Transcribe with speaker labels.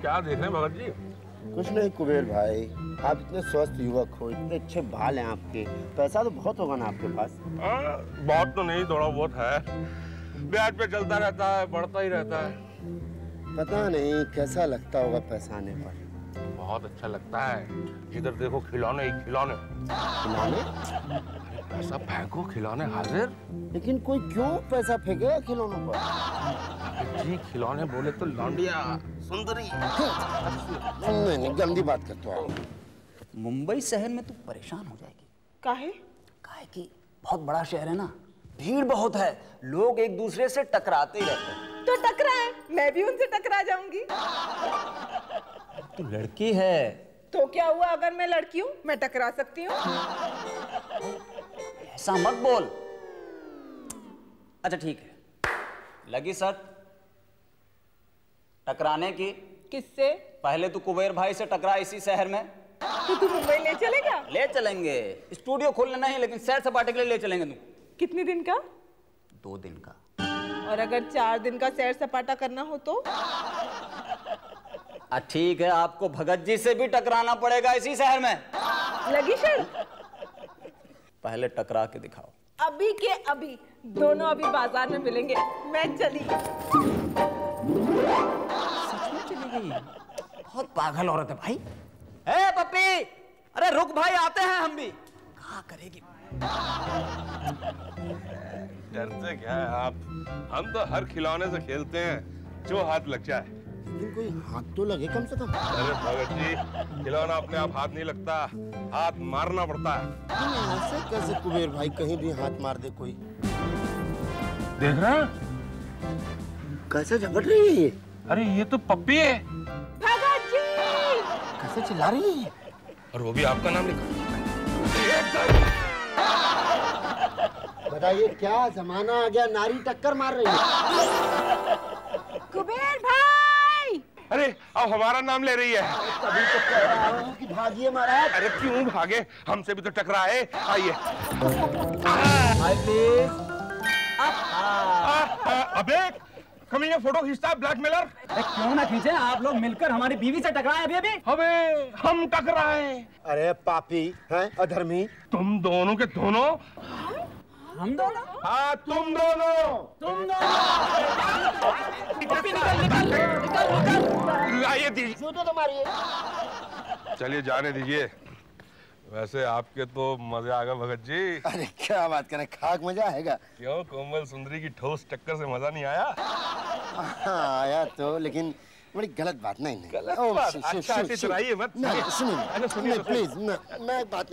Speaker 1: क्या देख रहे हैं भगत जी?
Speaker 2: कुछ नहीं कुबेर भाई आप इतने स्वस्थ युवक हो इतने अच्छे बाल हैं आपके। पैसा तो बहुत होगा ना आपके पास।
Speaker 1: हाँ, बहुत तो नहीं थोड़ा बहुत है। ब्याज पे चलता रहता है बढ़ता ही रहता है।
Speaker 2: पता नहीं कैसा लगता होगा पैसा आने पर।
Speaker 1: बहुत अच्छा लगता है। इधर देखो खिलौने ही खिलौने।
Speaker 2: खिलौने?
Speaker 1: पैसा फेंको खिलौने हाजिर?
Speaker 2: लेकिन कोई क्यों पैसा फेंकेगा खिलौनों पर?
Speaker 1: जी खिलौने बोले तो लौंडिया सुंदरी।
Speaker 2: नहीं नहीं गंदी बात करते हो
Speaker 3: मुंबई शहर में तू परेशान हो जाएगी।
Speaker 4: काहे?
Speaker 3: काहे कि बहुत बड़ा शहर है ना भीड़ बहुत है लोग एक दूसरे से टकराते ही रहते हैं।
Speaker 4: तो टकराए मैं भी उनसे टकरा जाऊँगी।
Speaker 3: तू लड़की है।
Speaker 4: तो क्या हुआ अगर मैं लड़की हूँ मैं टकरा सकती हूँ?
Speaker 3: ऐसा मत बोल। अच्छा ठीक है। लगी सर। टकराने की।
Speaker 4: किससे?
Speaker 3: पहले तू कुबेर भाई से टकरा इसी शहर में।
Speaker 4: तो तू मुंबई ले चलेगा
Speaker 3: ले चलेंगे। स्टूडियो खोलने नहीं लेकिन सैर सपाटे के लिए ले चलेंगे तू।
Speaker 4: कितने दिन का?
Speaker 3: दो दिन का।
Speaker 4: और अगर चार दिन का सैर सपाटा करना हो तो?
Speaker 3: ठीक है आपको भगत जी से भी टकराना पड़ेगा इसी शहर में।
Speaker 4: लगी शर्त
Speaker 3: पहले टकरा के दिखाओ।
Speaker 4: अभी के अभी दोनों अभी बाज़ार में मिलेंगे। मैं चली
Speaker 3: सच में चली गई? बहुत पागल औरत है भाई। ए पप्पी! अरे रुक भाई आते हैं हम भी। कहा करेगी?
Speaker 1: डरते क्या है आप? हम तो हर खिलौने से खेलते हैं जो हाथ लग जाए।
Speaker 2: लेकिन कोई हाथ तो लगे कम से कम।
Speaker 1: अरे भगत जी खिलौना अपने आप हाथ नहीं लगता हाथ मारना पड़ता है।
Speaker 2: ऐसे कैसे कुबेर भाई कहीं भी हाथ मार दे कोई?
Speaker 1: देख रहे
Speaker 2: कैसे झगड़ रही है ये?
Speaker 1: अरे ये तो पप्पी है।
Speaker 4: भगत जी!
Speaker 2: कैसे चिल्ला रही है?
Speaker 1: और वो भी आपका नाम लिखा।
Speaker 2: बताइए क्या जमाना आ गया नारी टक्कर मार रही है?
Speaker 4: कुबेर!
Speaker 1: अरे अब हमारा नाम ले रही है।
Speaker 2: अभी तो कह रहा हूँ कि भागिए महाराज।
Speaker 1: अरे क्यों भागे? हमसे भी तो टकराए। आइए। अबे कमीने फ़ोटो खींचता है ब्लैकमेलर
Speaker 3: क्यों ना खींचे? आप लोग मिलकर हमारी बीवी से टकराए अभी अभी।
Speaker 1: अबे हम टकराए।
Speaker 2: अरे पापी हैं अधर्मी।
Speaker 1: तुम दोनों के दोनों?
Speaker 3: हम दोनों?
Speaker 1: हाँ तुम दोनों।
Speaker 3: तुम दोनों।
Speaker 1: लाइए दीजिए।
Speaker 2: तो
Speaker 1: चलिए जाने दीजिए। वैसे आपके तो मज़ा आ गए भगत जी।
Speaker 2: अरे क्या बात करें खाक मज़ा आएगा।
Speaker 1: क्यों कोमल सुंदरी की ठोस टक्कर से मज़ा नहीं आया?
Speaker 2: हाँ आया तो लेकिन बड़ी गलत बात नहीं नहीं।
Speaker 1: गलत बात? अच्छा, अच्छा, मत।
Speaker 2: सुनिए।
Speaker 1: सुनिए,
Speaker 2: प्लीज़ मैं बात